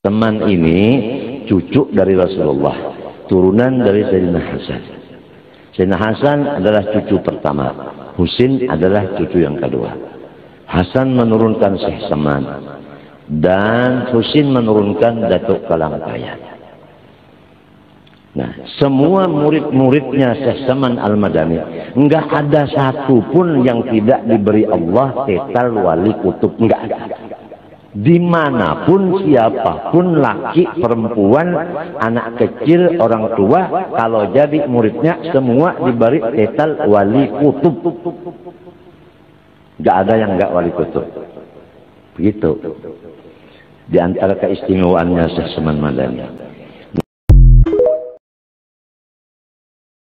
Teman ini cucu dari Rasulullah, turunan dari Sayyidina Hasan. Sayyidina Hasan adalah cucu pertama, Husin adalah cucu yang kedua. Hasan menurunkan Syekh Saman dan Husin menurunkan Datuk Kalangkaya. Nah, semua murid-muridnya Syekh Saman Al-Madani, enggak ada satu pun yang tidak diberi Allah tetal wali kutub, enggak ada di mana pun siapa pun laki perempuan anak kecil orang tua kalau jadi muridnya semua diberi tetal wali kutub. Gak ada yang gak wali kutub. Begitu. Di antara keistimewaannya Syekh Madani